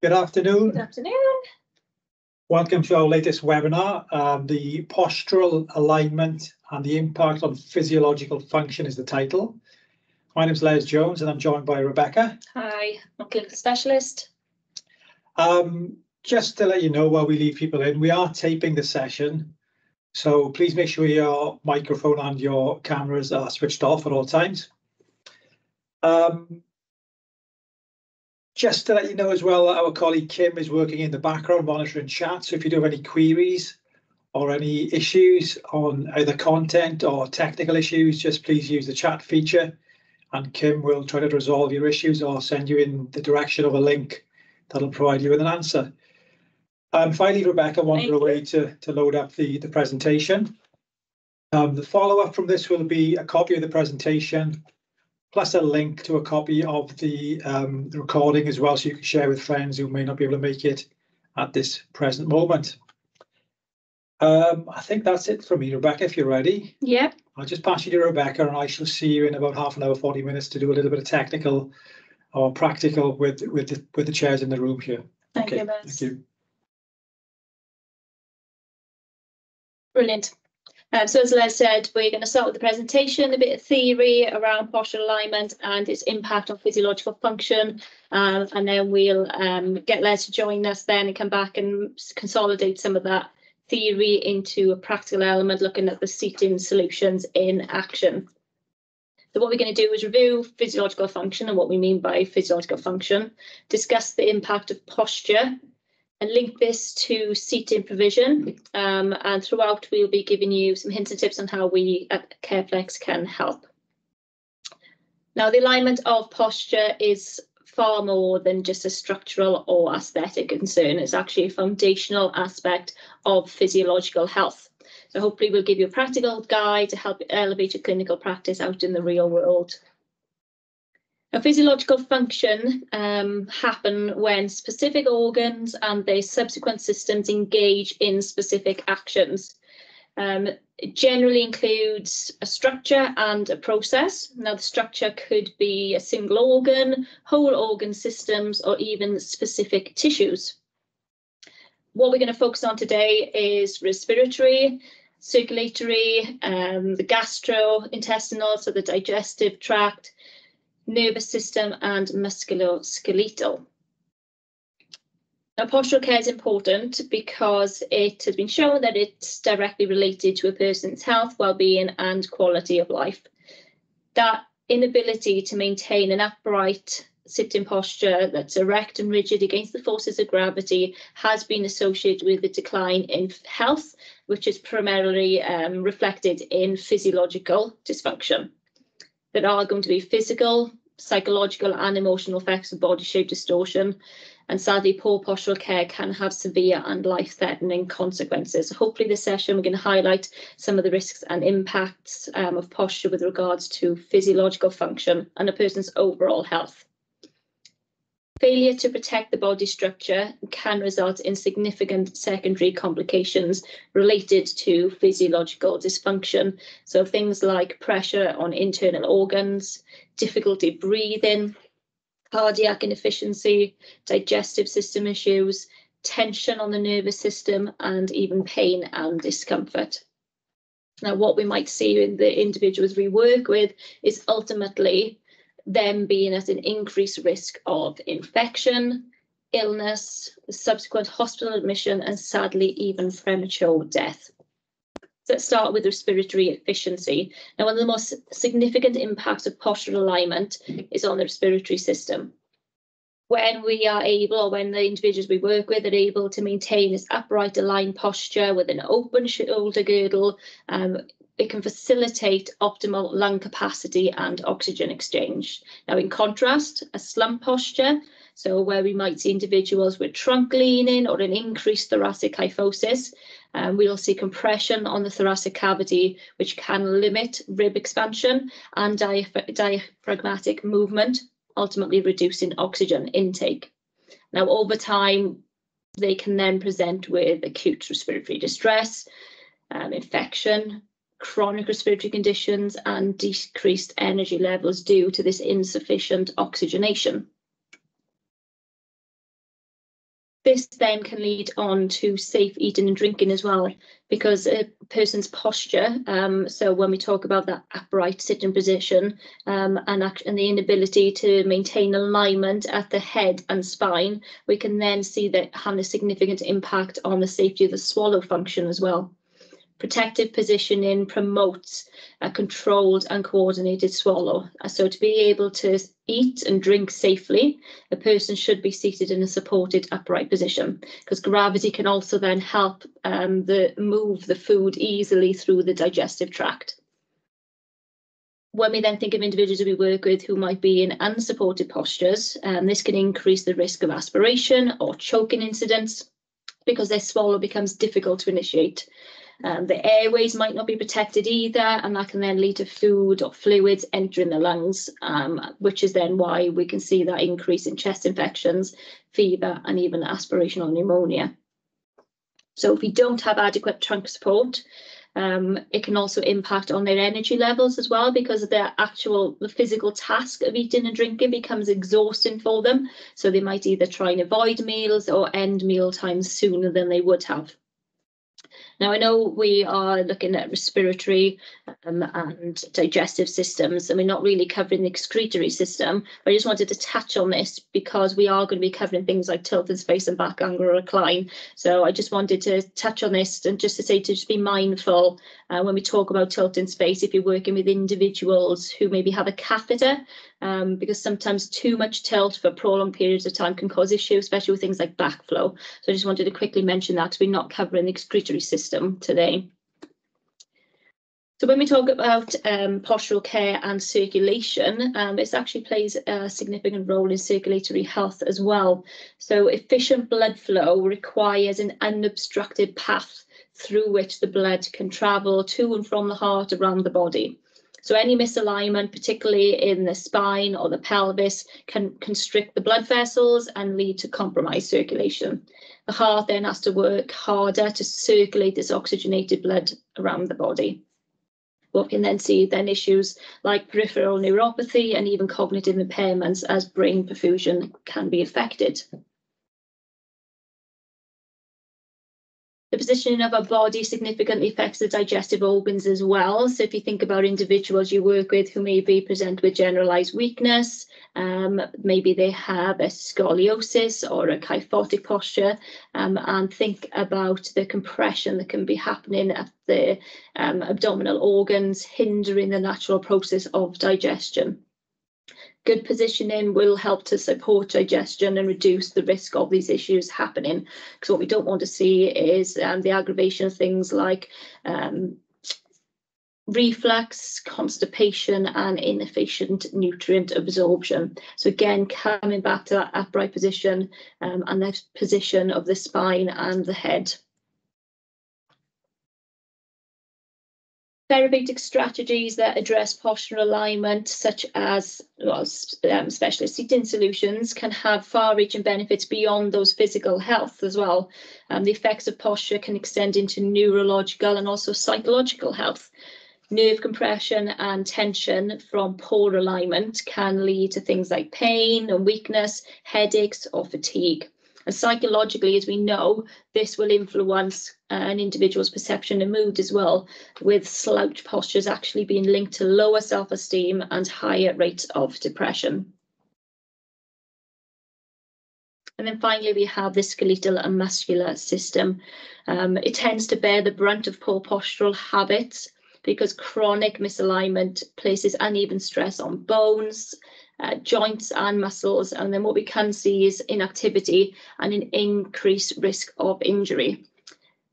Good afternoon. Good afternoon. Welcome to our latest webinar. Um, the postural alignment and the impact on physiological function is the title. My name is Les Jones and I'm joined by Rebecca. Hi, I'm a clinical specialist. Um, just to let you know while we leave people in, we are taping the session. So please make sure your microphone and your cameras are switched off at all times. Um, just to let you know as well, our colleague Kim is working in the background monitoring chat. So if you do have any queries or any issues on either content or technical issues, just please use the chat feature and Kim will try to resolve your issues or send you in the direction of a link that'll provide you with an answer. Um, finally, Rebecca wandered away to, to load up the, the presentation. Um, the follow-up from this will be a copy of the presentation plus a link to a copy of the, um, the recording as well, so you can share with friends who may not be able to make it at this present moment. Um, I think that's it for me, Rebecca, if you're ready. Yep. I'll just pass you to Rebecca and I shall see you in about half an hour, 40 minutes to do a little bit of technical or practical with, with, the, with the chairs in the room here. Thank okay, you, Thank you. Brilliant. Um, so as Les said, we're going to start with the presentation, a bit of theory around postural alignment and its impact on physiological function. Um, and then we'll um, get Les to join us then and come back and consolidate some of that theory into a practical element, looking at the seating solutions in action. So what we're going to do is review physiological function and what we mean by physiological function, discuss the impact of posture and link this to seating provision. Um, and throughout, we'll be giving you some hints and tips on how we at Careflex can help. Now, the alignment of posture is far more than just a structural or aesthetic concern. It's actually a foundational aspect of physiological health. So hopefully we'll give you a practical guide to help elevate your clinical practice out in the real world. A physiological function um, happen when specific organs and their subsequent systems engage in specific actions. Um, it generally includes a structure and a process. Now, the structure could be a single organ, whole organ systems, or even specific tissues. What we're going to focus on today is respiratory, circulatory, um, the gastrointestinal, so the digestive tract, nervous system and musculoskeletal. Now, postural care is important because it has been shown that it's directly related to a person's health, well-being and quality of life. That inability to maintain an upright sitting posture that's erect and rigid against the forces of gravity has been associated with a decline in health, which is primarily um, reflected in physiological dysfunction. There are going to be physical, psychological and emotional effects of body shape distortion. And sadly, poor postural care can have severe and life-threatening consequences. Hopefully this session, we're going to highlight some of the risks and impacts um, of posture with regards to physiological function and a person's overall health. Failure to protect the body structure can result in significant secondary complications related to physiological dysfunction. So things like pressure on internal organs, difficulty breathing, cardiac inefficiency, digestive system issues, tension on the nervous system, and even pain and discomfort. Now, what we might see in the individuals we work with is ultimately them being at an increased risk of infection, illness, subsequent hospital admission, and sadly, even premature death. Let's start with respiratory efficiency. Now, one of the most significant impacts of postural alignment is on the respiratory system. When we are able, or when the individuals we work with are able to maintain this upright aligned posture with an open shoulder girdle, um, it can facilitate optimal lung capacity and oxygen exchange. Now, in contrast, a slump posture, so where we might see individuals with trunk leaning or an increased thoracic kyphosis, um, we'll see compression on the thoracic cavity, which can limit rib expansion and diaph diaphragmatic movement, ultimately reducing oxygen intake. Now, over time, they can then present with acute respiratory distress, um, infection, chronic respiratory conditions, and decreased energy levels due to this insufficient oxygenation. this then can lead on to safe eating and drinking as well, because a person's posture, um, so when we talk about that upright sitting position um, and, and the inability to maintain alignment at the head and spine, we can then see that having a significant impact on the safety of the swallow function as well. Protective positioning promotes a controlled and coordinated swallow. So to be able to eat and drink safely, a person should be seated in a supported upright position because gravity can also then help um, the move the food easily through the digestive tract. When we then think of individuals we work with who might be in unsupported postures, um, this can increase the risk of aspiration or choking incidents because their swallow becomes difficult to initiate. Um, the airways might not be protected either, and that can then lead to food or fluids entering the lungs, um, which is then why we can see that increase in chest infections, fever, and even aspirational pneumonia. So if we don't have adequate trunk support, um, it can also impact on their energy levels as well because their actual the physical task of eating and drinking becomes exhausting for them. So they might either try and avoid meals or end meal times sooner than they would have. Now, I know we are looking at respiratory um, and digestive systems, and we're not really covering the excretory system. I just wanted to touch on this because we are going to be covering things like tilt and space and back angle or recline. So I just wanted to touch on this and just to say to just be mindful uh, when we talk about tilt in space, if you're working with individuals who maybe have a catheter, um, because sometimes too much tilt for prolonged periods of time can cause issues, especially with things like backflow. So I just wanted to quickly mention that because we're not covering the excretory system today. So when we talk about um, postural care and circulation, um, it actually plays a significant role in circulatory health as well. So efficient blood flow requires an unobstructed path through which the blood can travel to and from the heart around the body. So any misalignment, particularly in the spine or the pelvis, can constrict the blood vessels and lead to compromised circulation. The heart then has to work harder to circulate this oxygenated blood around the body. We can then see then issues like peripheral neuropathy and even cognitive impairments as brain perfusion can be affected. The positioning of our body significantly affects the digestive organs as well. So if you think about individuals you work with who maybe present with generalized weakness, um, maybe they have a scoliosis or a kyphotic posture, um, and think about the compression that can be happening at the um, abdominal organs, hindering the natural process of digestion. Good positioning will help to support digestion and reduce the risk of these issues happening. Because what we don't want to see is um, the aggravation of things like um, reflux, constipation, and inefficient nutrient absorption. So again, coming back to that upright position um, and the position of the spine and the head. Therapeutic strategies that address postural alignment, such as well, um, specialist seating solutions, can have far-reaching benefits beyond those physical health as well. Um, the effects of posture can extend into neurological and also psychological health. Nerve compression and tension from poor alignment can lead to things like pain and weakness, headaches, or fatigue. And psychologically, as we know, this will influence uh, an individual's perception and mood as well, with slouch postures actually being linked to lower self-esteem and higher rates of depression. And then finally, we have the skeletal and muscular system. Um, it tends to bear the brunt of poor postural habits because chronic misalignment places uneven stress on bones, uh, joints and muscles. And then what we can see is inactivity and an increased risk of injury.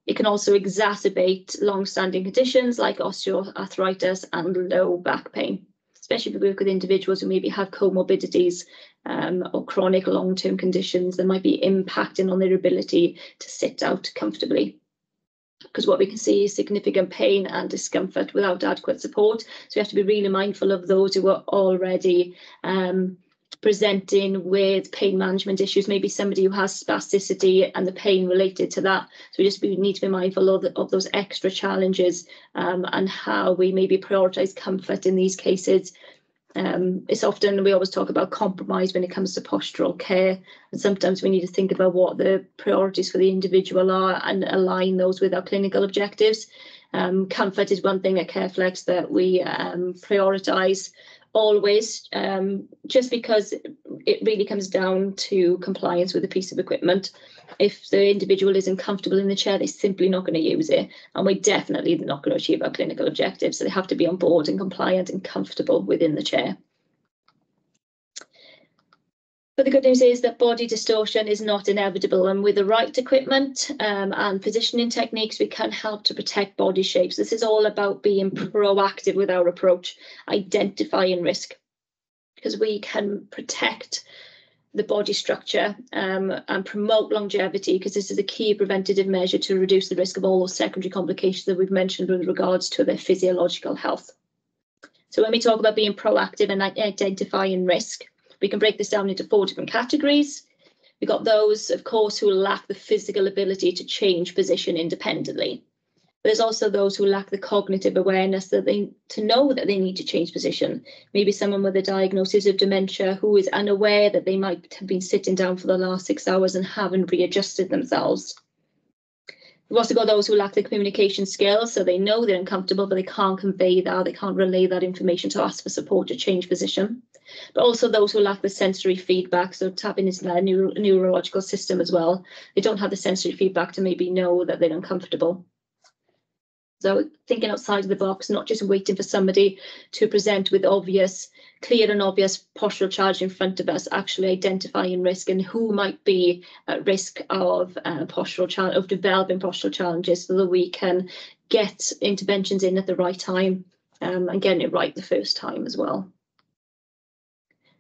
It can also exacerbate long-standing conditions like osteoarthritis and low back pain, especially if we work with individuals who maybe have comorbidities um, or chronic long-term conditions that might be impacting on their ability to sit out comfortably because what we can see is significant pain and discomfort without adequate support. So we have to be really mindful of those who are already um, presenting with pain management issues, maybe somebody who has spasticity and the pain related to that. So we just need to be mindful of, of those extra challenges um, and how we maybe prioritise comfort in these cases Um, it's often we always talk about compromise when it comes to postural care, and sometimes we need to think about what the priorities for the individual are and align those with our clinical objectives. Um, comfort is one thing at Careflex that we um, prioritise always, um, just because it really comes down to compliance with a piece of equipment. If the individual isn't comfortable in the chair, they're simply not going to use it. And we're definitely not going to achieve our clinical objectives. So they have to be on board and compliant and comfortable within the chair. But the good news is that body distortion is not inevitable, and with the right equipment um, and positioning techniques, we can help to protect body shapes. This is all about being proactive with our approach, identifying risk, because we can protect the body structure um, and promote longevity, because this is a key preventative measure to reduce the risk of all those secondary complications that we've mentioned with regards to their physiological health. So when we talk about being proactive and identifying risk, we can break this down into four different categories. We've got those, of course, who lack the physical ability to change position independently. But there's also those who lack the cognitive awareness that they to know that they need to change position. Maybe someone with a diagnosis of dementia who is unaware that they might have been sitting down for the last six hours and haven't readjusted themselves. We've also got those who lack the communication skills, so they know they're uncomfortable, but they can't convey that, they can't relay that information to ask for support to change position but also those who lack the sensory feedback. So tapping into their neuro neurological system as well. They don't have the sensory feedback to maybe know that they're uncomfortable. So thinking outside of the box, not just waiting for somebody to present with obvious, clear and obvious postural charge in front of us, actually identifying risk and who might be at risk of uh, postural of developing postural challenges so that we can get interventions in at the right time um, and getting it right the first time as well.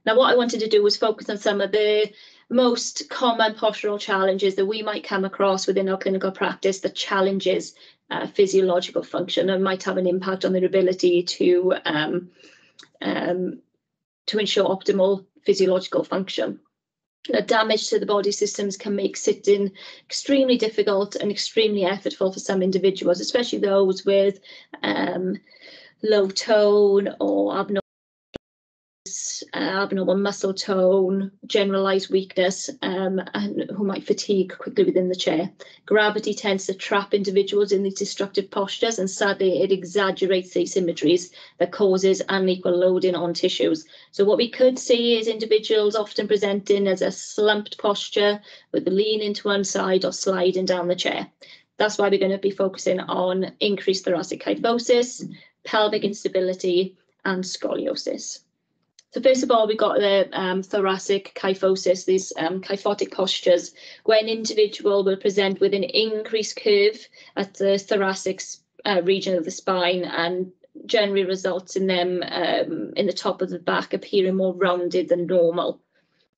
Now, what I wanted to do was focus on some of the most common postural challenges that we might come across within our clinical practice that challenges uh, physiological function and might have an impact on their ability to um, um, to ensure optimal physiological function. Now, damage to the body systems can make sitting extremely difficult and extremely effortful for some individuals, especially those with um, low tone or abnormal abnormal muscle tone, generalized weakness, um, and who might fatigue quickly within the chair. Gravity tends to trap individuals in these destructive postures, and sadly, it exaggerates the asymmetries that causes unequal loading on tissues. So what we could see is individuals often presenting as a slumped posture with the lean into one side or sliding down the chair. That's why we're going to be focusing on increased thoracic kyphosis, pelvic instability, and scoliosis. So first of all, we've got the um, thoracic kyphosis, these um, kyphotic postures, where an individual will present with an increased curve at the thoracic uh, region of the spine and generally results in them um, in the top of the back appearing more rounded than normal.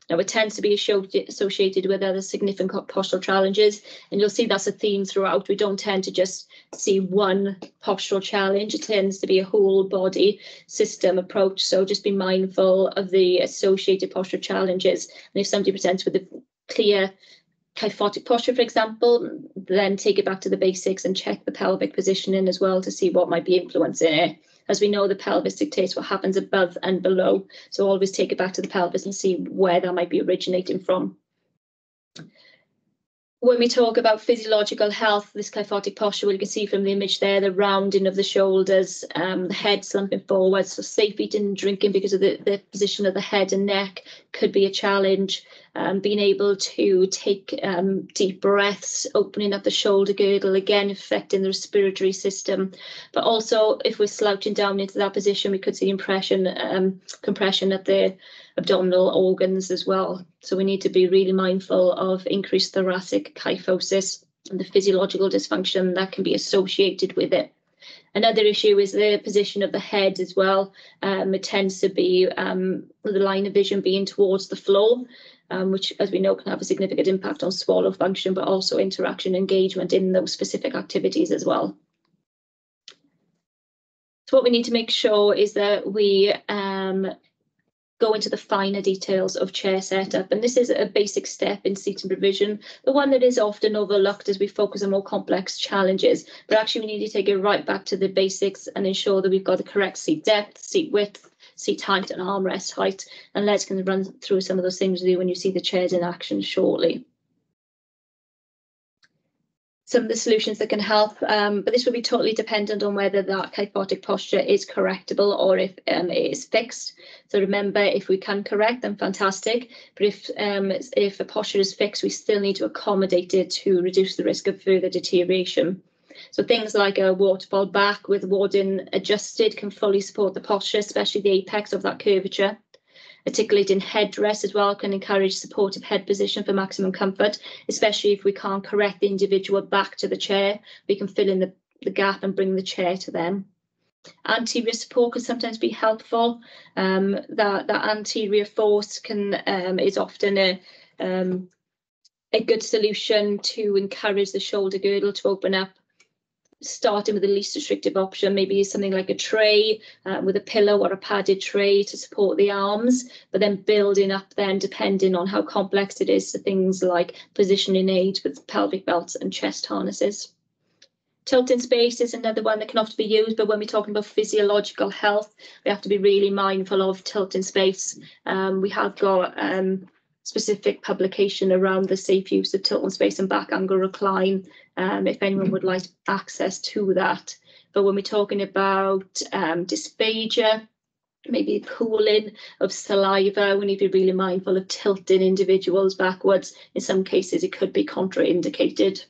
Now, it tends to be associated with other significant postural challenges, and you'll see that's a theme throughout. We don't tend to just see one postural challenge. It tends to be a whole body system approach. So just be mindful of the associated postural challenges. And if somebody presents with a clear kyphotic posture, for example, then take it back to the basics and check the pelvic positioning as well to see what might be influencing it. As we know, the pelvis dictates what happens above and below. So always take it back to the pelvis and see where that might be originating from. When we talk about physiological health, this kyphotic posture, you can see from the image there, the rounding of the shoulders, um, the head slumping forwards, so safe eating and drinking because of the, the position of the head and neck could be a challenge um, being able to take um, deep breaths, opening up the shoulder girdle, again affecting the respiratory system. But also, if we're slouching down into that position, we could see impression, um, compression at the abdominal organs as well. So we need to be really mindful of increased thoracic kyphosis and the physiological dysfunction that can be associated with it. Another issue is the position of the head as well. Um, it tends to be um, the line of vision being towards the floor um, which, as we know, can have a significant impact on swallow function, but also interaction engagement in those specific activities as well. So what we need to make sure is that we um, go into the finer details of chair setup. And this is a basic step in seating provision, the one that is often overlooked as we focus on more complex challenges. But actually, we need to take it right back to the basics and ensure that we've got the correct seat depth, seat width, seat height and armrest height. And Les can run through some of those things with you when you see the chairs in action shortly some of the solutions that can help, um, but this will be totally dependent on whether that kyphotic posture is correctable or if um, it is fixed. So remember, if we can correct, then fantastic. But if um, if a posture is fixed, we still need to accommodate it to reduce the risk of further deterioration. So things like a waterfall back with Warden adjusted can fully support the posture, especially the apex of that curvature. Articulating headrest as well can encourage supportive head position for maximum comfort, especially if we can't correct the individual back to the chair. We can fill in the, the gap and bring the chair to them. Anterior support can sometimes be helpful. Um, that, that anterior force can um, is often a um, a good solution to encourage the shoulder girdle to open up starting with the least restrictive option, maybe something like a tray uh, with a pillow or a padded tray to support the arms, but then building up then depending on how complex it is to things like positioning aids with pelvic belts and chest harnesses. Tilt in space is another one that can often be used, but when we're talking about physiological health, we have to be really mindful of tilt in space. Um, we have got um, specific publication around the safe use of tilt and space and back angle recline, um, if anyone would like access to that. But when we're talking about um, dysphagia, maybe pooling of saliva, we need to be really mindful of tilting individuals backwards. In some cases, it could be contraindicated.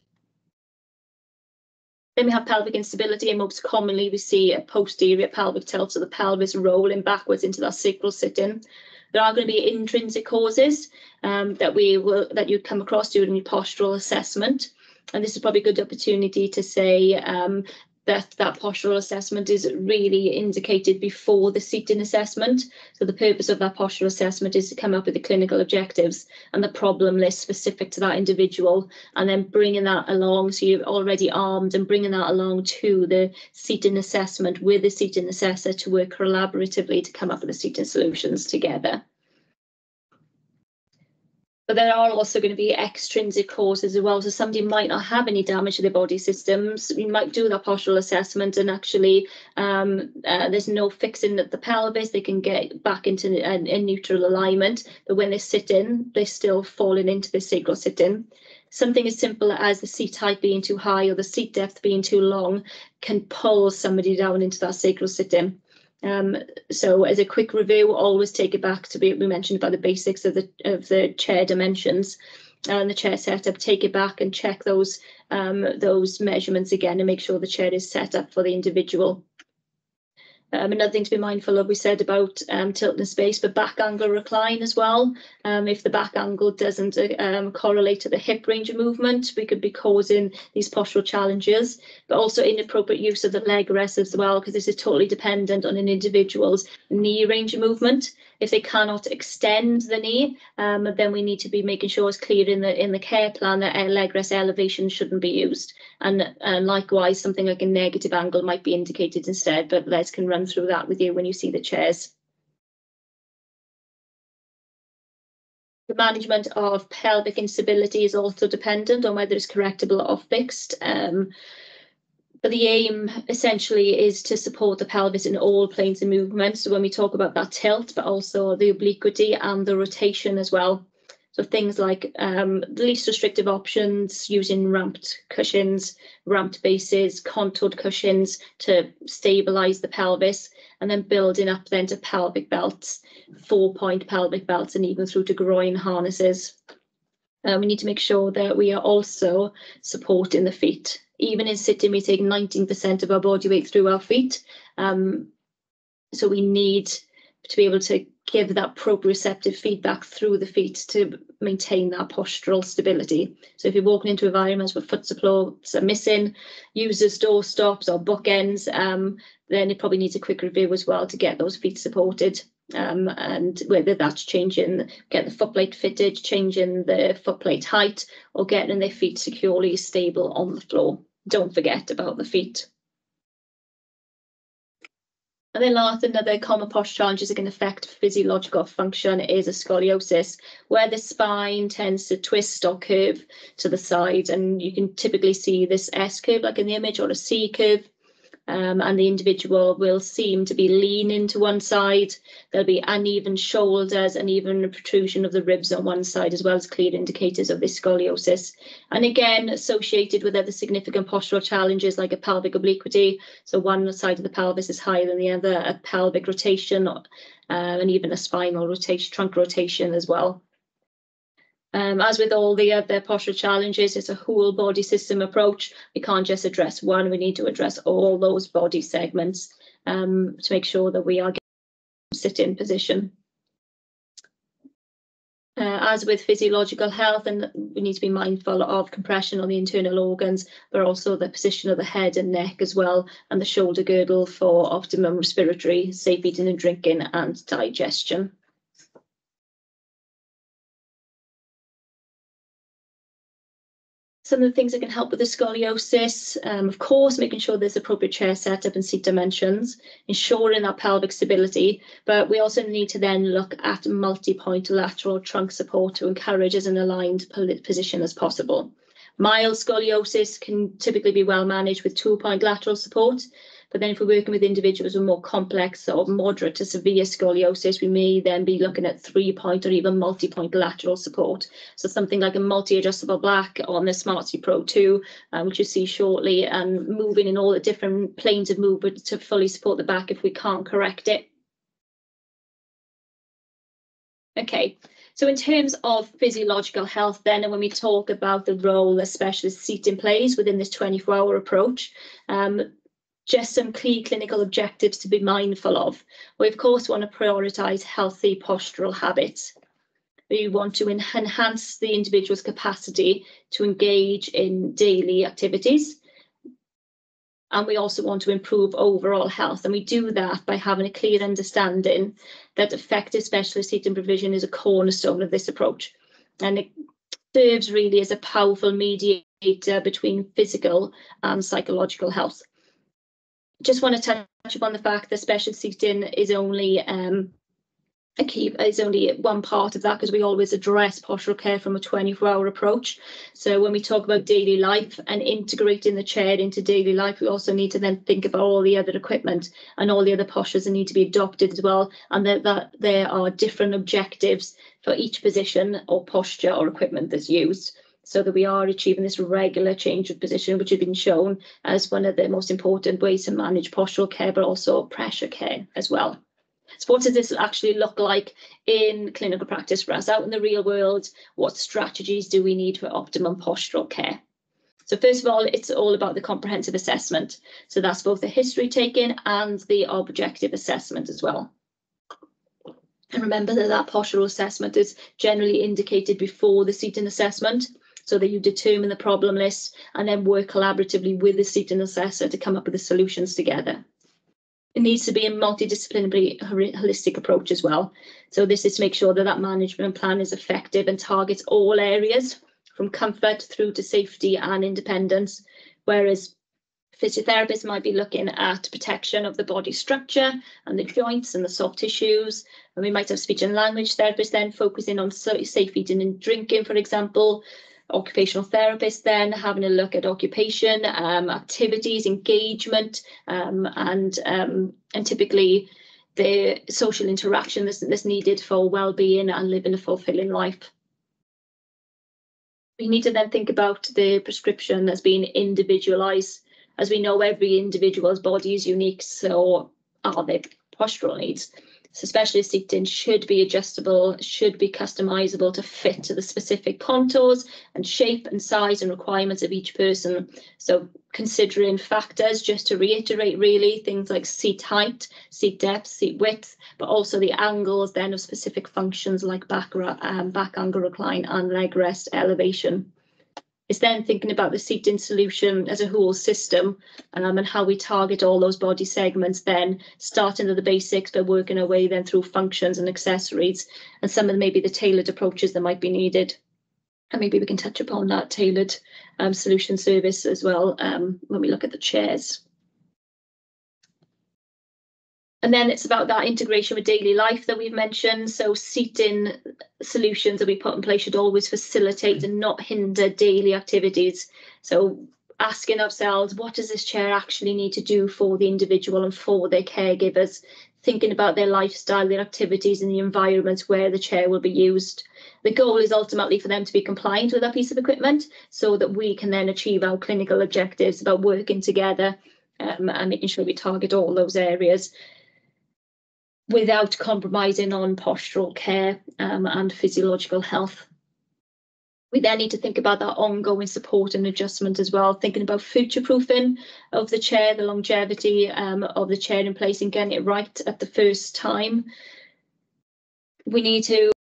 Then we have pelvic instability, and most commonly we see a posterior pelvic tilt, so the pelvis rolling backwards into that sacral sitting. There are going to be intrinsic causes um, that we will that you come across during your postural assessment. And this is probably a good opportunity to say um, that that postural assessment is really indicated before the seating assessment. So the purpose of that postural assessment is to come up with the clinical objectives and the problem list specific to that individual, and then bringing that along. So you're already armed and bringing that along to the seating assessment with the seating assessor to work collaboratively to come up with the seating solutions together. But there are also going to be extrinsic causes as well. So somebody might not have any damage to their body systems. You might do that postural assessment and actually um, uh, there's no fixing the, the pelvis. They can get back into a, a neutral alignment. But when they sit in, they're still falling into the sacral sit-in. Something as simple as the seat height being too high or the seat depth being too long can pull somebody down into that sacral sit-in. Um, so as a quick review, always take it back to be we mentioned about the basics of the of the chair dimensions and the chair setup. Take it back and check those um, those measurements again and make sure the chair is set up for the individual. Um, another thing to be mindful of, we said about um, tilt and space, but back angle recline as well. Um, if the back angle doesn't uh, um, correlate to the hip range of movement, we could be causing these postural challenges, but also inappropriate use of the leg rest as well, because this is totally dependent on an individual's knee range of movement. If they cannot extend the knee, um, then we need to be making sure it's clear in the in the care plan that leg rest elevation shouldn't be used. And, likewise, something like a negative angle might be indicated instead, but Les can run through that with you when you see the chairs. The management of pelvic instability is also dependent on whether it's correctable or fixed. Um, but the aim essentially is to support the pelvis in all planes of movement. So when we talk about that tilt, but also the obliquity and the rotation as well. So things like um, least restrictive options using ramped cushions, ramped bases, contoured cushions to stabilize the pelvis, and then building up then to pelvic belts, four point pelvic belts, and even through to groin harnesses. Uh, we need to make sure that we are also supporting the feet. Even in sitting, we take 19% of our body weight through our feet. Um, so we need to be able to give that proprioceptive feedback through the feet to maintain that postural stability. So if you're walking into environments where foot supports are missing, users door stops or bookends, um, then it probably needs a quick review as well to get those feet supported. Um, and whether that's changing, get the footplate fitted, changing the footplate height, or getting their feet securely stable on the floor. Don't forget about the feet. And then last, another common posture challenges that can affect physiological function is a scoliosis, where the spine tends to twist or curve to the side. And you can typically see this S curve like in the image or a C curve. Um, and the individual will seem to be leaning to one side. There'll be uneven shoulders and even a protrusion of the ribs on one side, as well as clear indicators of this scoliosis. And again, associated with other significant postural challenges like a pelvic obliquity. So one side of the pelvis is higher than the other, a pelvic rotation, uh, and even a spinal rotation, trunk rotation as well. Um, as with all the other posture challenges, it's a whole body system approach. We can't just address one, we need to address all those body segments um, to make sure that we are sitting in position. Uh, as with physiological health, and we need to be mindful of compression on the internal organs, but also the position of the head and neck as well, and the shoulder girdle for optimum respiratory, safe eating and drinking, and digestion. Some of the things that can help with the scoliosis, um, of course, making sure there's appropriate chair setup and seat dimensions, ensuring that pelvic stability, but we also need to then look at multi-point lateral trunk support to encourage as an aligned position as possible. Mild scoliosis can typically be well managed with two-point lateral support, but then if we're working with individuals with more complex or moderate to severe scoliosis, we may then be looking at three point or even multi point lateral support. So something like a multi adjustable back on the SmartSeat Pro 2, um, which you see shortly, and moving in all the different planes of movement to fully support the back if we can't correct it. Okay, so in terms of physiological health then, and when we talk about the role that specialist seating plays within this 24-hour approach, um, just some key clinical objectives to be mindful of. We, of course, want to prioritise healthy postural habits. We want to enhance the individual's capacity to engage in daily activities. And we also want to improve overall health. And we do that by having a clear understanding that effective specialist seating provision is a cornerstone of this approach. And it serves really as a powerful mediator between physical and psychological health just want to touch upon the fact that special seating is only um, a key is only one part of that because we always address postural care from a 24 hour approach. So when we talk about daily life and integrating the chair into daily life, we also need to then think about all the other equipment and all the other postures that need to be adopted as well. And that, that there are different objectives for each position or posture or equipment that's used so that we are achieving this regular change of position, which has been shown as one of the most important ways to manage postural care, but also pressure care as well. So what does this actually look like in clinical practice for us out in the real world? What strategies do we need for optimum postural care? So first of all, it's all about the comprehensive assessment. So that's both the history taken and the objective assessment as well. And remember that that postural assessment is generally indicated before the seating assessment so that you determine the problem list and then work collaboratively with the seating assessor to come up with the solutions together. It needs to be a multidisciplinary holistic approach as well. So this is to make sure that that management plan is effective and targets all areas from comfort through to safety and independence, whereas physiotherapists might be looking at protection of the body structure and the joints and the soft tissues. And we might have speech and language therapists then focusing on safe eating and drinking, for example, occupational therapist then having a look at occupation, um, activities, engagement, um, and um, and typically the social interaction that's, that's needed for well-being and living a fulfilling life. We need to then think about the prescription as being individualized. As we know, every individual's body is unique, so are their postural needs. So specialist seating should be adjustable, should be customizable to fit to the specific contours and shape and size and requirements of each person. So considering factors, just to reiterate really, things like seat height, seat depth, seat width, but also the angles then of specific functions like back, um, back angle recline and leg rest elevation. It's then thinking about the seating solution as a whole system um, and how we target all those body segments then starting at the basics but working our way then through functions and accessories and some of maybe the tailored approaches that might be needed. And maybe we can touch upon that tailored um, solution service as well um, when we look at the chairs. And then it's about that integration with daily life that we've mentioned. So seating solutions that we put in place should always facilitate and not hinder daily activities. So asking ourselves, what does this chair actually need to do for the individual and for their caregivers? Thinking about their lifestyle, their activities and the environments where the chair will be used. The goal is ultimately for them to be compliant with that piece of equipment so that we can then achieve our clinical objectives about working together um, and making sure we target all those areas without compromising on postural care um, and physiological health. We then need to think about that ongoing support and adjustment as well, thinking about future proofing of the chair, the longevity um, of the chair in place and getting it right at the first time. We need to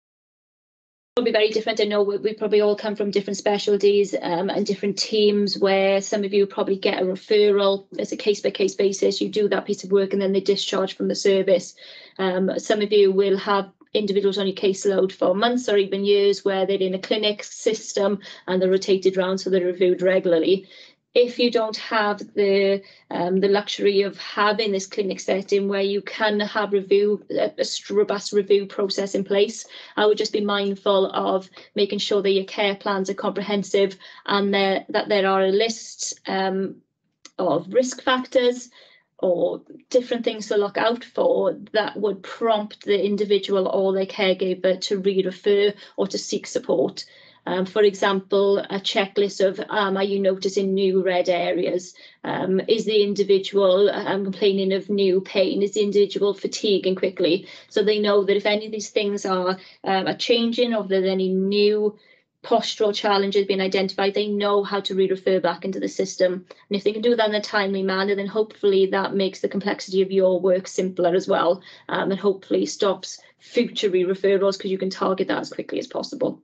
probably very different. I know we, we, probably all come from different specialties um, and different teams where some of you probably get a referral as a case by case basis. You do that piece of work and then they discharge from the service. Um, some of you will have individuals on your caseload for months or even years where they're in a clinic system and they're rotated around so they're reviewed regularly if you don't have the um, the luxury of having this clinic setting where you can have review a, a robust review process in place, I would just be mindful of making sure that your care plans are comprehensive and there, that there are a list um, of risk factors or different things to look out for that would prompt the individual or their caregiver to re-refer or to seek support. Um, for example, a checklist of um, are you noticing new red areas? Um, is the individual um, complaining of new pain? Is the individual fatiguing quickly? So they know that if any of these things are, um, are changing or there's any new postural challenges being identified, they know how to re-refer back into the system. And if they can do that in a timely manner, then hopefully that makes the complexity of your work simpler as well, um, and hopefully stops future re-referrals because you can target that as quickly as possible.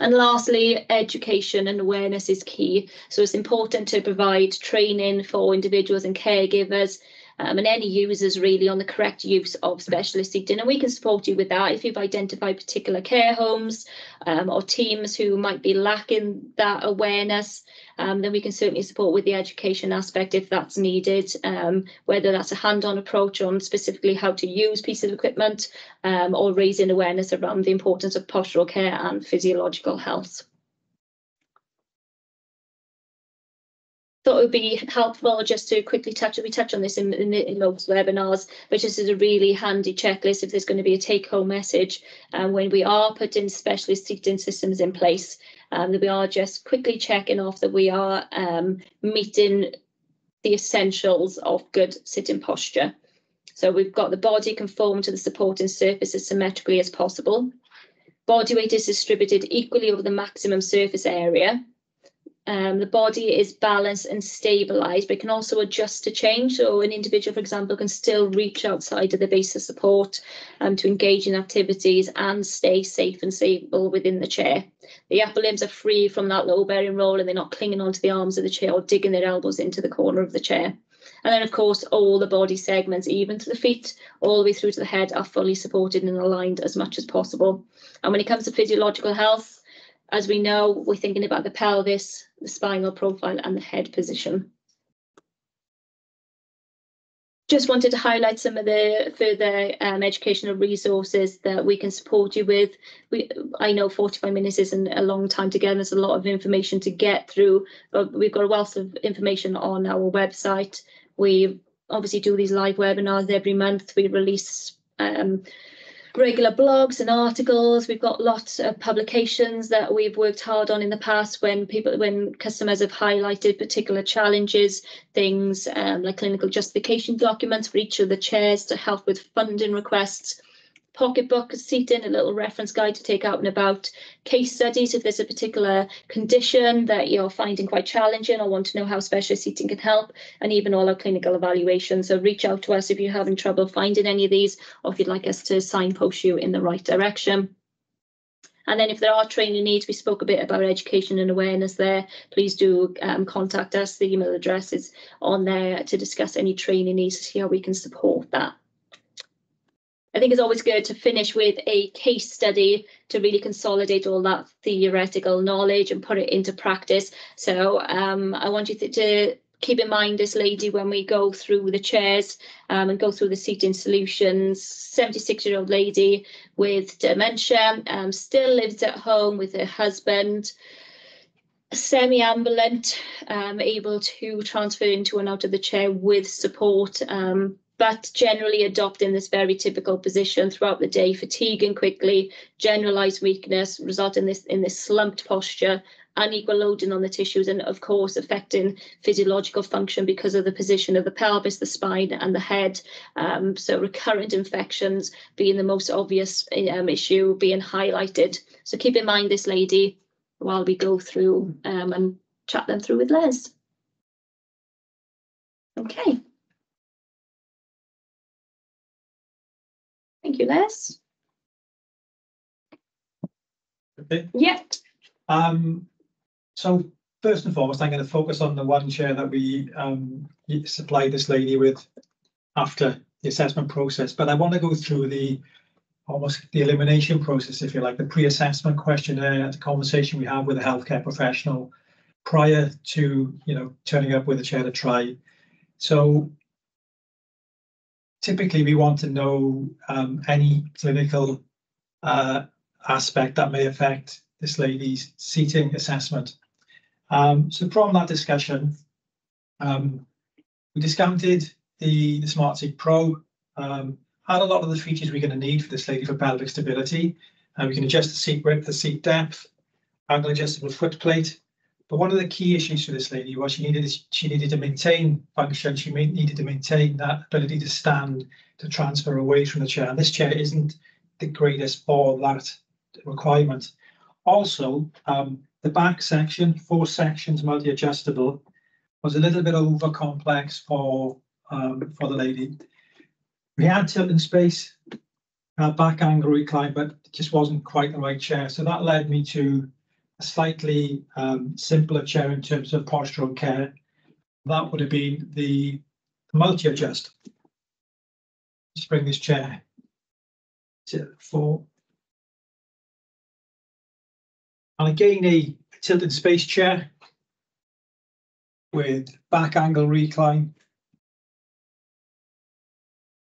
And lastly, education and awareness is key. So it's important to provide training for individuals and caregivers um, and any users really on the correct use of specialist seating. And we can support you with that if you've identified particular care homes um, or teams who might be lacking that awareness. Um, then we can certainly support with the education aspect if that's needed, um, whether that's a hand-on approach on specifically how to use pieces of equipment um, or raising awareness around the importance of postural care and physiological health. Thought it would be helpful just to quickly touch, we touch on this in, in, in most webinars, but just as a really handy checklist if there's going to be a take-home message um, when we are putting specialist seating systems in place, um, that we are just quickly checking off that we are um, meeting the essentials of good sitting posture. So we've got the body conformed to the supporting surface as symmetrically as possible. Body weight is distributed equally over the maximum surface area um, the body is balanced and stabilized, but it can also adjust to change. So an individual, for example, can still reach outside of the base of support um, to engage in activities and stay safe and stable within the chair. The upper limbs are free from that load bearing role and they're not clinging onto the arms of the chair or digging their elbows into the corner of the chair. And then, of course, all the body segments, even to the feet, all the way through to the head, are fully supported and aligned as much as possible. And when it comes to physiological health, as we know, we're thinking about the pelvis, the spinal profile and the head position. Just wanted to highlight some of the further um, educational resources that we can support you with. We, I know 45 minutes isn't a long time to get, there's a lot of information to get through, but we've got a wealth of information on our website. We obviously do these live webinars every month. We release um, regular blogs and articles. We've got lots of publications that we've worked hard on in the past when people, when customers have highlighted particular challenges, things um, like clinical justification documents for each of the chairs to help with funding requests pocketbook seating, a little reference guide to take out and about, case studies if there's a particular condition that you're finding quite challenging or want to know how specialist seating can help, and even all our clinical evaluations. So reach out to us if you're having trouble finding any of these or if you'd like us to signpost you in the right direction. And then if there are training needs, we spoke a bit about education and awareness there. Please do um, contact us. The email address is on there to discuss any training needs to see how we can support that. I think it's always good to finish with a case study to really consolidate all that theoretical knowledge and put it into practice. So um, I want you to, to, keep in mind this lady when we go through the chairs um, and go through the seating solutions. 76 year old lady with dementia, um, still lives at home with her husband semi-ambulant, um, able to transfer into and out of the chair with support, um, but generally adopting this very typical position throughout the day, fatiguing quickly, generalized weakness, resulting in this in this slumped posture, unequal loading on the tissues, and of course affecting physiological function because of the position of the pelvis, the spine, and the head. Um, so recurrent infections being the most obvious um, issue being highlighted. So keep in mind this lady while we go through um, and chat them through with Les. Okay. Thank you, Les. Okay. Yeah. Um, so first and foremost, I'm going to focus on the one chair that we um, supplied this lady with after the assessment process. But I want to go through the almost the elimination process, if you like, the pre-assessment questionnaire, the conversation we have with a healthcare professional prior to you know turning up with a chair to try. So typically we want to know um, any clinical uh, aspect that may affect this lady's seating assessment. Um, so from that discussion, um, we discounted the, the SmartSeat Pro, um, had a lot of the features we're going to need for this lady for pelvic stability. Uh, we can adjust the seat width, the seat depth, angle adjustable foot plate. But one of the key issues for this lady was she needed she needed to maintain function. She needed to maintain that ability to stand to transfer away from the chair. And this chair isn't the greatest for that requirement. Also, um, the back section, four sections multi-adjustable, was a little bit over complex for um, for the lady. We had tilt in space, uh, back angle recline, but it just wasn't quite the right chair. So that led me to slightly um, simpler chair in terms of postural care. That would have been the multi-adjust. Just bring this chair to four. And again, a tilt in space chair with back angle recline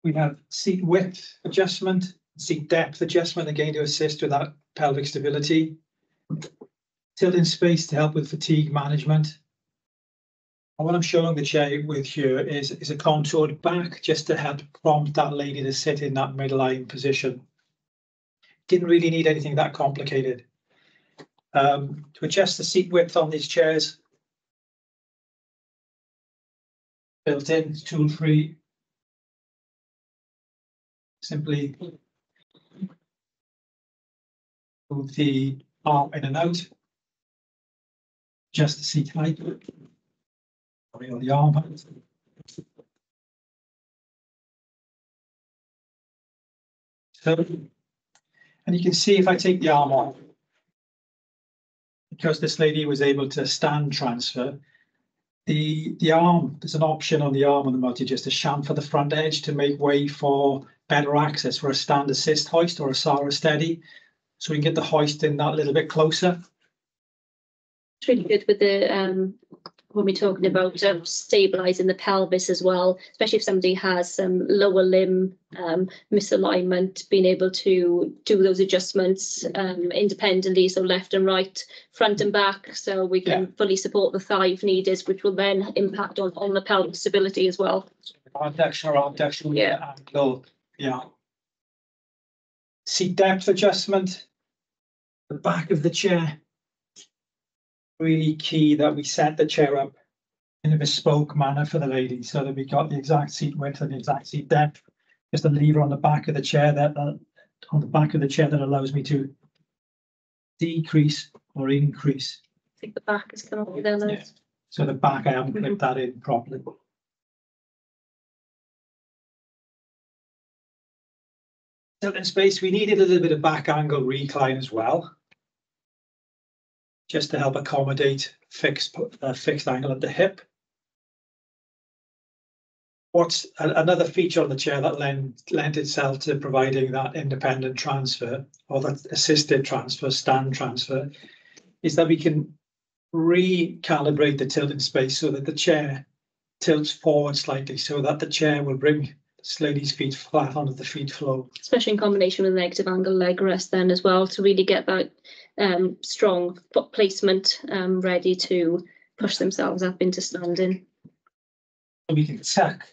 we have seat width adjustment, seat depth adjustment, again to assist with that pelvic stability. Tilt in space to help with fatigue management. And what I'm showing the chair with here is, is a contoured back just to help prompt that lady to sit in that midline position. Didn't really need anything that complicated. Um, to adjust the seat width on these chairs, built in, tool free, simply move the arm in and out, just the seat height, or the arm height. So, and you can see if I take the arm off, because this lady was able to stand transfer, the the arm, there's an option on the arm on the multi just to chamfer the front edge to make way for better access for a stand assist hoist or a Sara Stedy. So we can get the hoist in that little bit closer. It's really good with the um, when we're talking about um, stabilizing the pelvis as well, especially if somebody has some lower limb um, misalignment, being able to do those adjustments um, independently, so left and right, front and back, so we can Yeah. fully support the thigh if needed, which will then impact on, on the pelvic stability as well. Abduction or adduction Yeah. angle, yeah. Seat depth adjustment. The back of the chair. Really key that we set the chair up in a bespoke manner for the lady, so that we got the exact seat width and the exact seat depth. Just a lever on the back of the chair that, uh, on the back of the chair that allows me to decrease or increase. I think the back is coming up there. Yeah. So the back, I haven't clipped that in properly. Tilt in space, we needed a little bit of back angle recline as well. Just to help accommodate fixed, uh, fixed angle at the hip. What's a- another feature on the chair that lend, lent itself to providing that independent transfer or that assisted transfer, stand transfer, is that we can recalibrate the tilt in space so that the chair tilts forward slightly so that the chair will bring this lady's feet flat onto the feet floor. especially in combination with negative angle leg rest then as well to really get that um, strong foot placement um, ready to push themselves up into standing. So we can tuck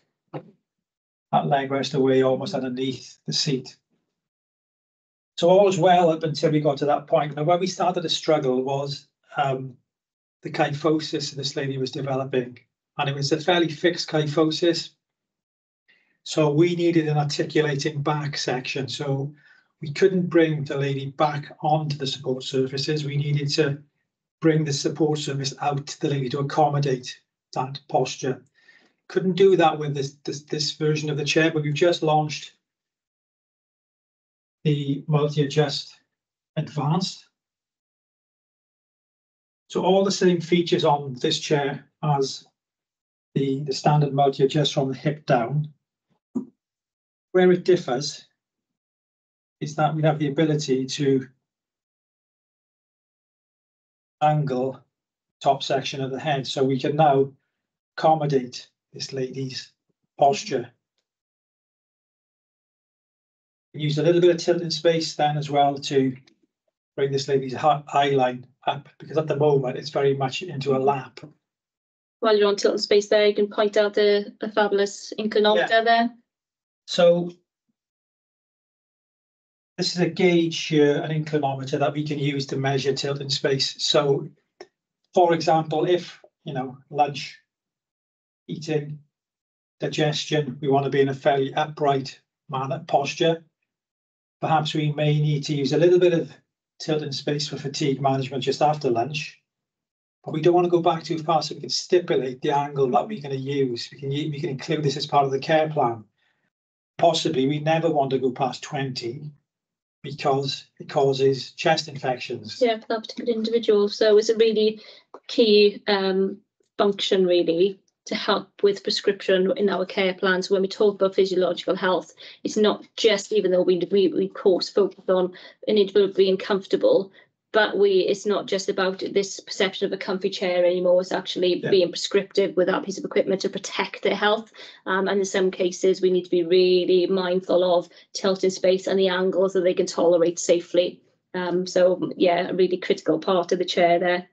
that leg rest away almost underneath the seat. So all was well up until we got to that point. Now, where we started to struggle was um, the kyphosis this lady was developing, and it was a fairly fixed kyphosis. So we needed an articulating back section. So we couldn't bring the lady back onto the support surfaces. We needed to bring the support surface out to the lady to accommodate that posture. Couldn't do that with this, this, this version of the chair, but we've just launched the multi-adjust advanced. So all the same features on this chair as the, the standard multi-adjust from the hip down. Where it differs is that we have the ability to angle top section of the head, so we can now accommodate this lady's posture. Use a little bit of tilt in space then as well to bring this lady's eye line up, because at the moment it's very much into a lap. While you're on tilt in space there, you can point out the, the fabulous inclinometer there. So this is a gauge here, an inclinometer that we can use to measure tilt in space. So for example, if, you know, lunch, eating, digestion, we want to be in a fairly upright manner posture. Perhaps we may need to use a little bit of tilt in space for fatigue management just after lunch. But we don't want to go back too far, so we can stipulate the angle that we're going to use. We can, we can include this as part of the care plan possibly we never want to go past twenty because it causes chest infections. Yeah, for that particular individual. So it's a really key um, function really to help with prescription in our care plans. When we talk about physiological health, it's not just even though we we, we course focus on an individual being comfortable, but we it's not just about this perception of a comfy chair anymore. It's actually Yeah. being prescriptive with that piece of equipment to protect their health. Um, and in some cases, we need to be really mindful of tilt in space and the angles that they can tolerate safely. Um, so yeah, a really critical part of the chair there.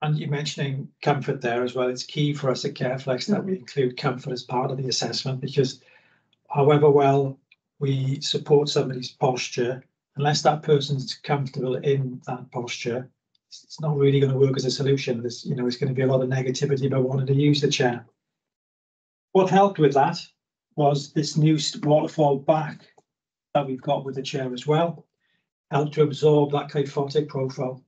And you're mentioning comfort there as well. It's key for us at Careflex that we include comfort as part of the assessment because however well we support somebody's posture, unless that person's comfortable in that posture, it's not really going to work as a solution. There's, you know, it's going to be a lot of negativity about wanting to use the chair. What helped with that was this new waterfall back that we've got with the chair as well. Helped to absorb that kyphotic profile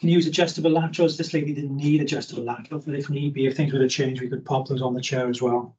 can use adjustable laterals. This lady didn't need adjustable laterals, but if need be, if things were to change, we could pop those on the chair as well.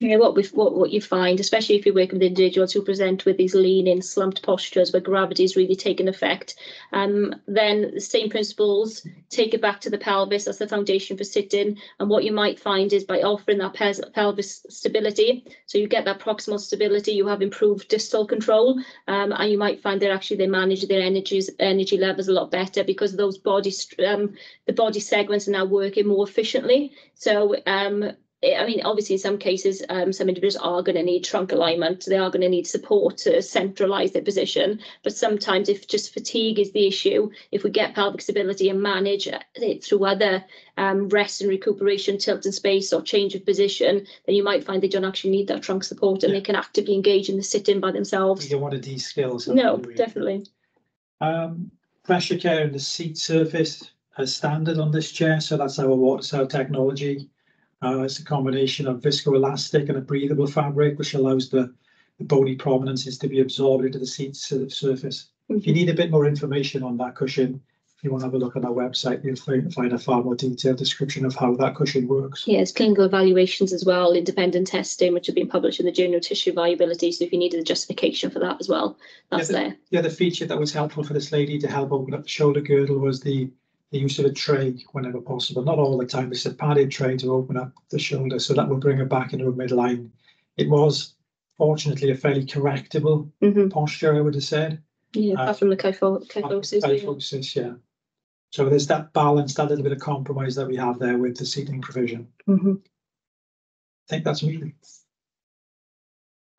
Yeah, what we what what you find, especially if you're working with individuals who present with these leaning, slumped postures where gravity is really taking effect, um, then the same principles take it back to the pelvis as the foundation for sitting. And what you might find is by offering that pes- pelvis stability, so you get that proximal stability, you have improved distal control, um, and you might find that actually they manage their energies energy levels a lot better because those body um, the body segments are now working more efficiently. So um, I mean, obviously, in some cases, um, some individuals are going to need trunk alignment. They are going to need support to centralize their position. But sometimes, if just fatigue is the issue, if we get pelvic stability and manage it through other um, rest and recuperation, tilt in space, or change of position, then you might find they don't actually need that trunk support and they can actively engage in the sit-in by We themselves. don't want to de-skill. No, really. definitely. Um, pressure care in the seat surface as standard on this chair, so that's our water cell technology. Uh, it's a combination of viscoelastic and a breathable fabric, which allows the, the bony prominences to be absorbed into the seat sur- surface. If you need a bit more information on that cushion, if you want to have a look on our website, you'll find, find a far more detailed description of how that cushion works. Yes, clinical evaluations as well, independent testing, which have been published in the Journal of Tissue Viability. So if you needed a justification for that as well, that's Yeah, there. The feature that was helpful for this lady to help open up the shoulder girdle was the, the use of a tray whenever possible. Not all the time, it's a padded tray to open up the shoulder, so that will bring her back into a midline. It was fortunately a fairly correctable Mhm. posture, I would have said. Yeah, Uh, apart from the kypho- kyphosis. yeah. Kyphosis, yeah. So there's that balance, that little bit of compromise that we have there with the seating provision. Mhm. I think that's me.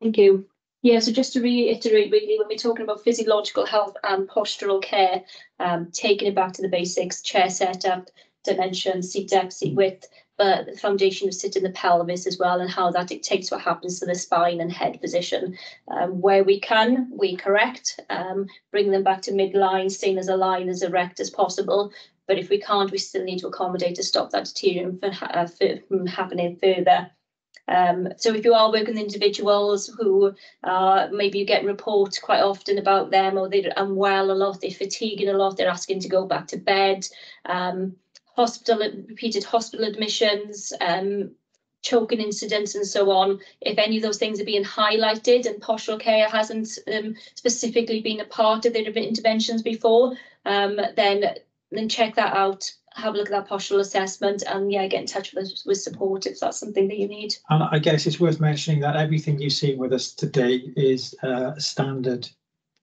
Thank you. Yeah, so just to reiterate, really, when we're talking about physiological health and postural care, um, taking it back to the basics, chair setup, dimension, seat depth, seat width, but the foundation of sit in the pelvis as well, and how that dictates what happens to the spine and head position. Um, where we can, we correct, um, bring them back to midline, staying as aligned as erect as possible. But if we can't, we still need to accommodate to stop that deterioration from, uh, from happening further. Um, so if you are working with individuals who uh, maybe you get reports quite often about them or they're unwell a lot, they're fatiguing a lot, they're asking to go back to bed, um, hospital repeated hospital admissions, um, choking incidents and so on. If any of those things are being highlighted and postural care hasn't um, specifically been a part of their interventions before, um, then then check that out have a look at that postural assessment and yeah, get in touch with us with support if that's something that you need. And I guess it's worth mentioning that everything you see with us today is a standard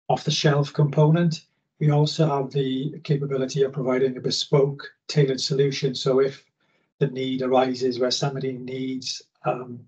off the shelf component. We also have the capability of providing a bespoke tailored solution. So if the need arises where somebody needs um,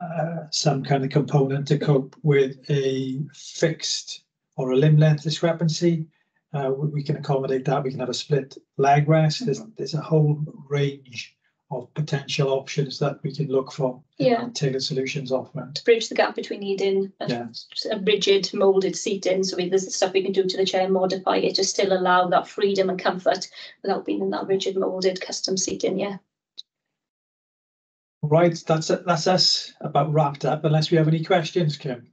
uh, some kind of component to cope with a fixed or a limb length discrepancy, uh, we, we can accommodate that. We can have a split leg rest. There's, there's a whole range of potential options that we can look for. Yeah. our Tailored solutions offering. To bridge the gap between needing a, Yeah. a rigid molded seating, so we, there's stuff we can do to the chair modify it to still allow that freedom and comfort without being in that rigid molded custom seating, yeah. Right, that's it. That's us about wrapped up. Unless we have any questions, Kim.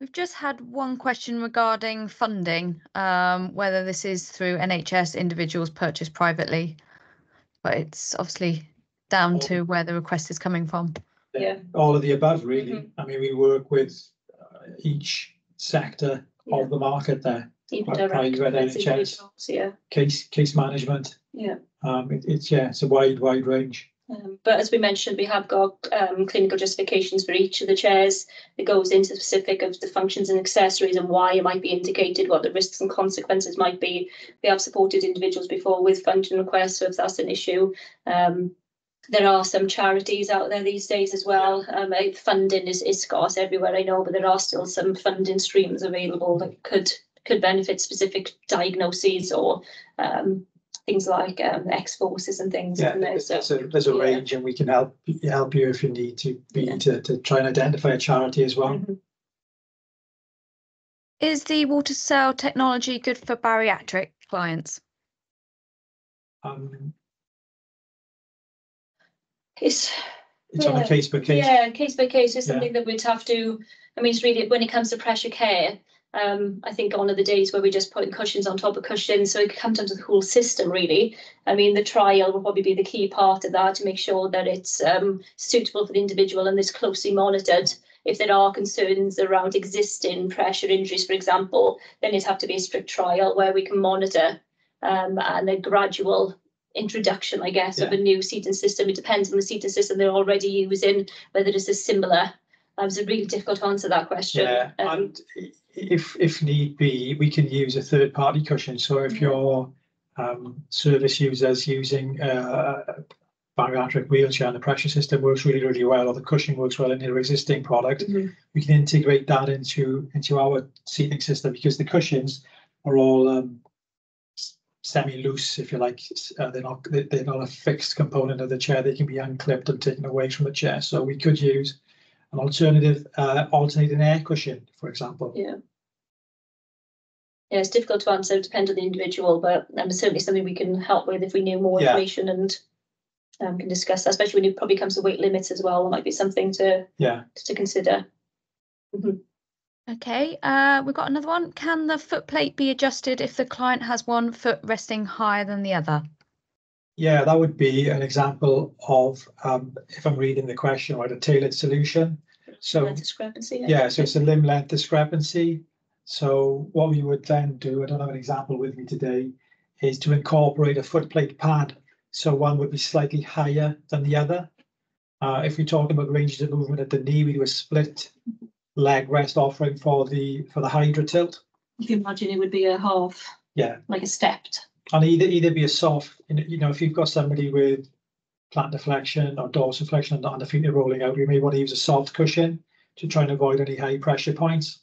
We've just had one question regarding funding, um, whether this is through NHS, individuals purchased privately. But it's obviously down to where the request is coming from. Yeah. All of the above, really. Mhm. I mean, we work with uh, each sector Yeah. of the market there. Even direct private with NHS. yeah, Case, case management. yeah. Um, it- it's, yeah, it's a wide, wide range. Um, but as we mentioned, we have got um, clinical justifications for each of the chairs. It goes into specific of the functions and accessories and why it might be indicated, what the risks and consequences might be. We have supported individuals before with funding requests, so if that's an issue. Um, there are some charities out there these days as well. Um, funding is, is scarce everywhere, I know, but there are still some funding streams available that could could benefit specific diagnoses or um, things like um, X forces and things. Yeah, isn't there's So- a, there's a yeah. range and we can help, help you if you need to be, Yeah. to, to try and identify a charity as well. Mhm. Is the water cell technology good for bariatric clients? Um, It's it's on a case by case. yeah, case by case is Yeah. something that we'd have to. I mean, it's really when it comes to pressure care. Um, I think one of the days where we're just putting cushions on top of cushions, so it comes down to the whole system really. I mean, the trial will probably be the key part of that to make sure that it's um, suitable for the individual and is closely monitored. If there are concerns around existing pressure injuries, for example, then it'd have to be a strict trial where we can monitor um, and a gradual introduction, I guess, of a new seating system. It depends on the seating system they're already using, whether it's a similar. Um, it's really difficult to answer that question. Yeah, Um, and if, if need be, we can use a third party cushion. So if your um, service users using uh, a bariatric wheelchair and the pressure system works really, really well, or the cushion works well in their existing product, mhm. we can integrate that into, into our seating system because the cushions are all um, semi-loose, if you like. Uh, they're not, they're not a fixed component of the chair. They can be unclipped and taken away from the chair. So we could use an alternative uh, alternating air cushion, for example. Yeah. Yeah, it's difficult to answer, depends on the individual, but um, it's certainly something we can help with if we knew more Yeah. information and um, can discuss, that, especially when it probably comes to weight limits as well. It might be something to Yeah. to consider. Okay, uh, we've got another one. Can the foot plate be adjusted if the client has one foot resting higher than the other? Yeah, that would be an example of, um, if I'm reading the question, right, a tailored solution. So, That discrepancy. yeah, so it's a limb length discrepancy. So what we would then do, I don't have an example with me today, is to incorporate a foot plate pad. So one would be slightly higher than the other. Uh, if we're talking about ranges of movement at the knee, we do a split leg rest offering for the, for the HydroTilt. You can imagine it would be a half. Yeah. Like a stepped. And either, either be a soft, you know- if you've got somebody with plantar flexion or dorsiflexion and the feet are rolling out, you may want to use a soft cushion to try and avoid any high pressure points.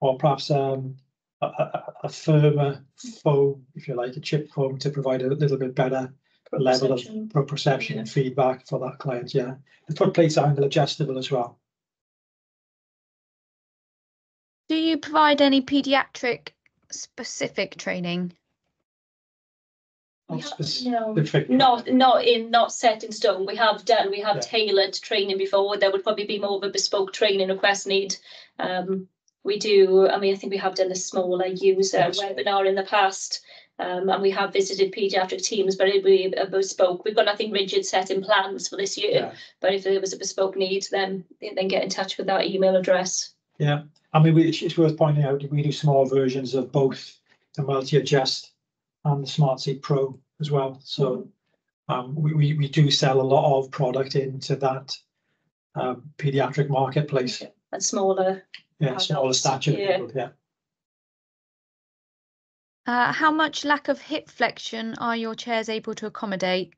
Or perhaps um, a, a, a firmer foam, if you like, a chip foam to provide a little bit better level of Proprioception. proprioception and feedback for that client, yeah. The foot plates are angle adjustable as well. Do you provide any paediatric specific training? Not We ha- spec- no, specific- Not, not in, not set in stone. We have done, we have Yeah. tailored training before. There would probably be more of a bespoke training request need. Um, we do, I mean, I think we have done a smaller user Yes. webinar in the past. Um, and we have visited paediatric teams, but it would be a bespoke. We've got nothing rigid set in plans for this year. Yeah, But if there was a bespoke need, then, then get in touch with that email address. yeah. I mean, we, it's- it's worth pointing out, that we do small versions of both the multi-adjust and the Smart Seat Pro as well, so um, we, we, we do sell a lot of product into that um, pediatric marketplace, And smaller, yeah, smaller Adults, stature, yeah. people, yeah. Uh, how much lack of hip flexion are your chairs able to accommodate?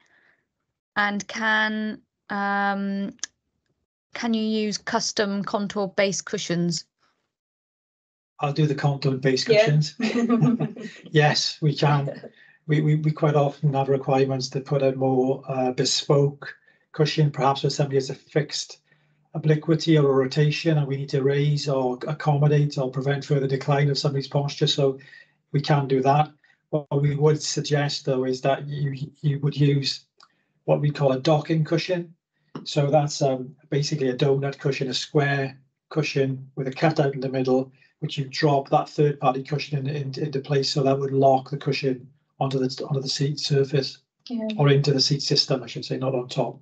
And can um, can you use custom contour base cushions? I'll do the contour base Yeah. cushions. Yes, we can. We, we, we quite often have requirements to put a more uh, bespoke cushion, perhaps where somebody has a fixed obliquity or a rotation and we need to raise or accommodate or prevent further decline of somebody's posture. So we can do that. What we would suggest though is that you, you would use what we call a docking cushion. So that's um, basically a donut cushion, a square cushion with a cutout in the middle which you drop that third party cushion in, in, into place so that would lock the cushion onto the onto the seat surface Yeah. or into the seat system, I should say, not on top.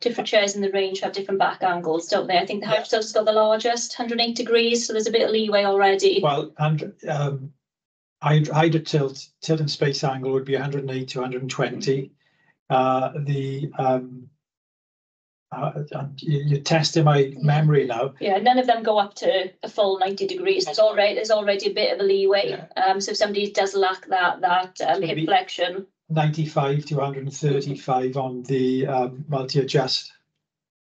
different chairs in the range have different back angles, don't they? I think the Yeah. Hyperstell's got the largest, hundred and eight degrees, so there's a bit of leeway already. Well, and um, hyd- hydro tilt tilt in space angle would be 108 to 120. Uh, the um, uh, you, you're testing my memory now. Yeah, none of them go up to a full ninety degrees. There's already, there's already a bit of a leeway. Um, so if somebody does lack that, that um, So hip flexion, 95 to 135 on the um, multi adjust.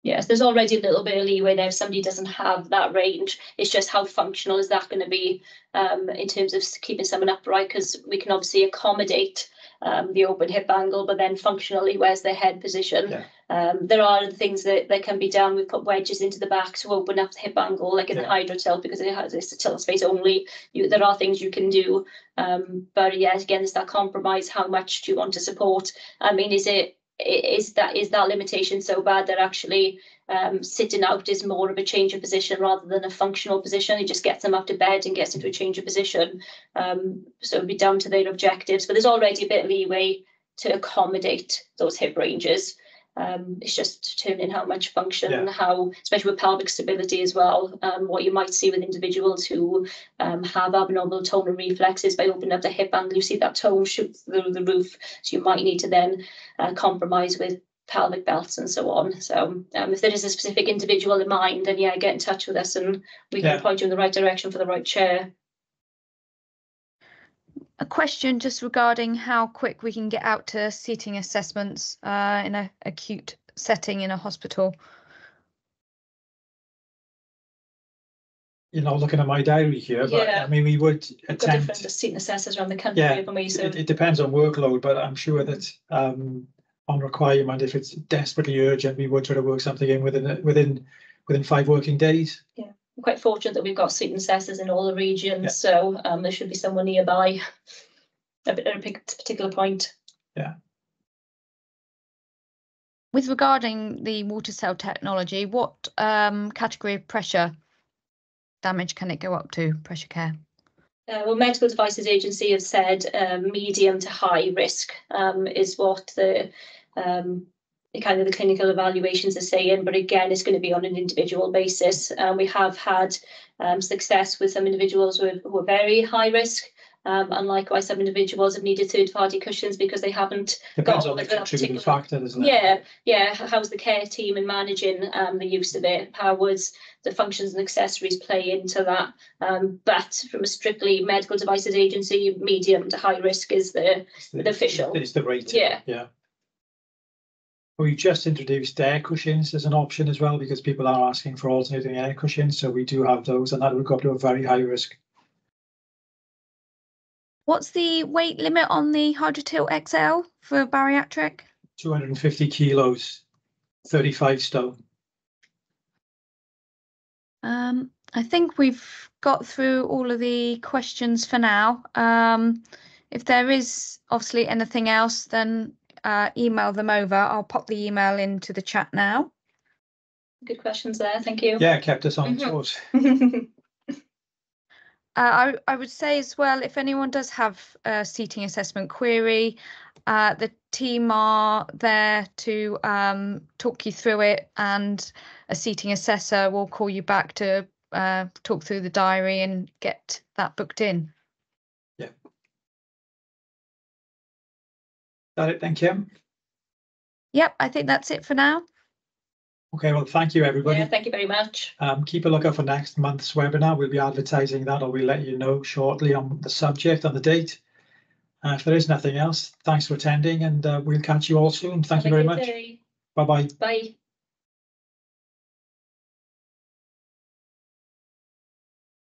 yes, there's already a little bit of leeway there. If somebody doesn't have that range, it's just how functional is that gonna be? Um, in terms of keeping someone upright, because we can obviously accommodate um, the open hip angle, but then functionally, where's their head position? Yeah. Um, there are things that, that can be done. We've put wedges into the back to open up the hip angle, like in the Yeah. hydro tilt, because it has this tilt space only. You, there are things you can do. Um, but yeah, again, it's that compromise. How much do you want to support? I mean, is it, is that, is that limitation so bad that actually um, sitting out is more of a change of position rather than a functional position? It just gets them out of bed and gets into a change of position. Um, so it'd be down to their objectives, but there's already a bit of leeway to accommodate those hip ranges. Um, it's just determining how much function and how, especially with pelvic stability as well, um, what you might see with individuals who um, have abnormal tonal reflexes by opening up the hip angle, you see that tone shoot through the roof. So you might need to then uh, compromise with pelvic belts and so on. So um, if there is a specific individual in mind, then yeah, get in touch with us and we can Yeah. point you in the right direction for the right chair. A question just regarding how quick we can get out to seating assessments uh, in an acute setting in a hospital. You know, looking at my diary here, but Yeah. I mean, we would We've got different attempt. seating assessors around the country, Yeah, we? So It, it depends on workload, but I'm sure that um, on requirement, if it's desperately urgent, we would try to work something in within within within five working days. We're quite fortunate that we've got seating assessors in all the regions, so um, there should be someone nearby at a at a particular point. Yeah. With regarding the water cell technology, what um, category of pressure damage can it go up to, pressure care? Uh, well, Medical Devices Agency have said um, medium to high risk um, is what the um, the kind of the clinical evaluations are saying, but again, it's going to be on an individual basis. Um, we have had um, success with some individuals who are, who are very high risk, um, and likewise, some individuals have needed third-party cushions because they haven't Depends Got on the contributing factor, doesn't it? Yeah, yeah. How's the care team in managing um, the use of it? How would the functions and accessories play into that? Um, but from a strictly medical devices agency, medium to high risk is the It's the the official. It's the rate. Yeah. Yeah. We just introduced air cushions as an option as well because people are asking for alternating air cushions. So we do have those and that would go up to a very high risk. What's the weight limit on the Hydrotilt XL for bariatric? Two hundred and fifty kilos, thirty-five stone. Um, I think we've got through all of the questions for now. Um, if there is obviously anything else, then uh, email them over. I'll pop the email into the chat now. Good questions there, thank you. Yeah, kept us on Mhm. toes. Uh, I, I would say as well, if anyone does have a seating assessment query, uh, the team are there to um, talk you through it, and a seating assessor will call you back to uh, talk through the diary and get that booked in. That it, thank you. Yep, I think that's it for now. Okay, well, thank you, everybody. Yeah, thank you very much. Um, keep a lookout for next month's webinar. We'll be advertising that or we'll let you know shortly on the subject and the date. Uh, if there is nothing else, thanks for attending and uh, we'll catch you all soon. Thank you Have a very good much. day. Bye bye. Bye.